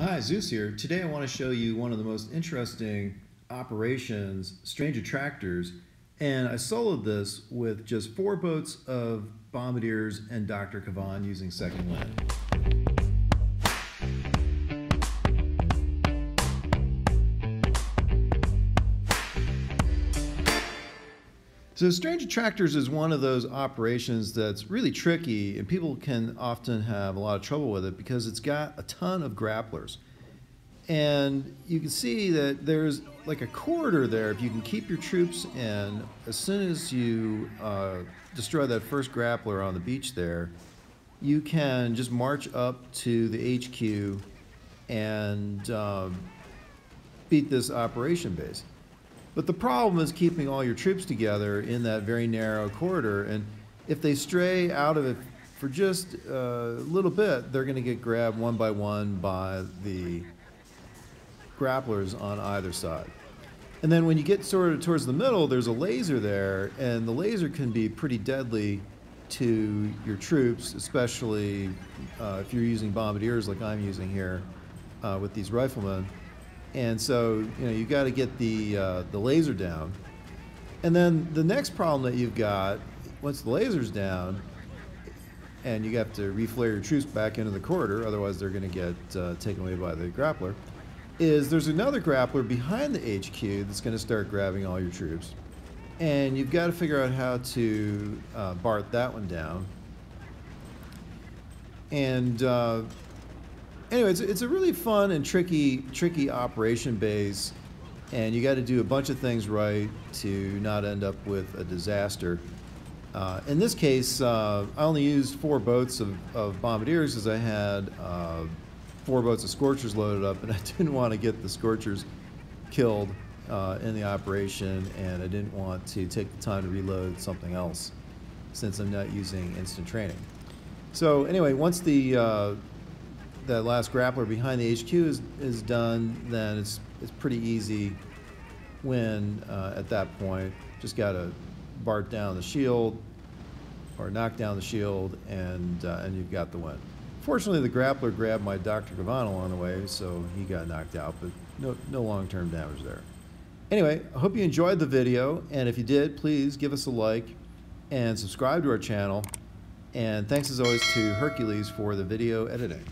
Hi, Zeus here. Today I want to show you one of the most interesting operations, strange attractors, and I soloed this with just four boats of bombardiers and Dr. Kavan using second wind. So strange attractors is one of those operations that's really tricky and people can often have a lot of trouble with it because it's got a ton of grapplers. And you can see that there's like a corridor there. If you can keep your troops in, as soon as you uh, destroy that first grappler on the beach there, you can just march up to the HQ and um, beat this operation base. But the problem is keeping all your troops together in that very narrow corridor. And if they stray out of it for just a little bit, they're going to get grabbed one by one by the grapplers on either side. And then when you get sort of towards the middle, there's a laser there, and the laser can be pretty deadly to your troops, especially uh, if you're using bombardiers like I'm using here uh, with these riflemen. And so, you know, you got to get the, uh, the laser down. And then the next problem that you've got, once the laser's down, and you have to reflare your troops back into the corridor, otherwise they're going to get uh, taken away by the grappler, is there's another grappler behind the HQ that's going to start grabbing all your troops. And you've got to figure out how to uh, BART that one down. And uh, anyway, it's, it's a really fun and tricky, tricky operation base, and you got to do a bunch of things right to not end up with a disaster. Uh, in this case, uh, I only used four boats of, of bombardiers because I had uh, four boats of Scorchers loaded up, and I didn't want to get the Scorchers killed uh, in the operation, and I didn't want to take the time to reload something else since I'm not using instant training. So anyway, once the uh, that last grappler behind the HQ is, is done, then it's, it's pretty easy win uh, at that point. Just got to BART down the shield or knock down the shield, and, uh, and you've got the win. Fortunately, the grappler grabbed my Dr. Kavan on the way, so he got knocked out, but no, no long-term damage there. Anyway, I hope you enjoyed the video, and if you did, please give us a like and subscribe to our channel. And thanks as always to Hercules for the video editing.